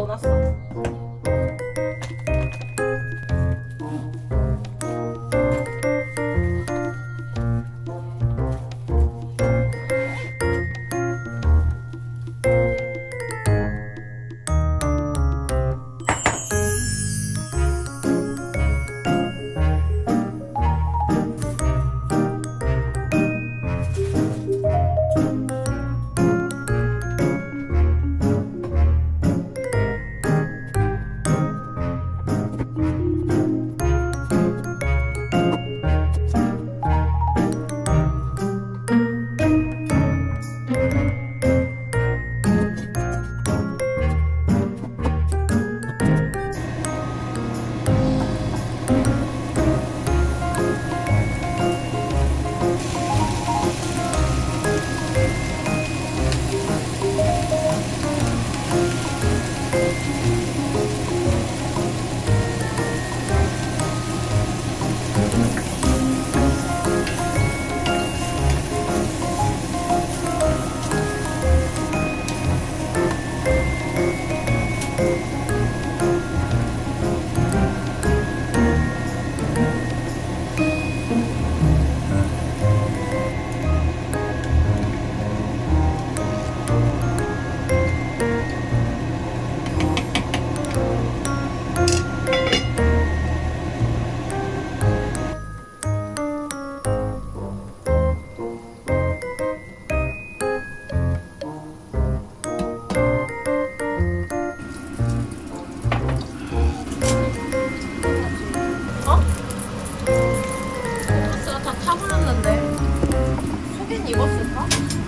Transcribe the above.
どうな 사진 입었을까?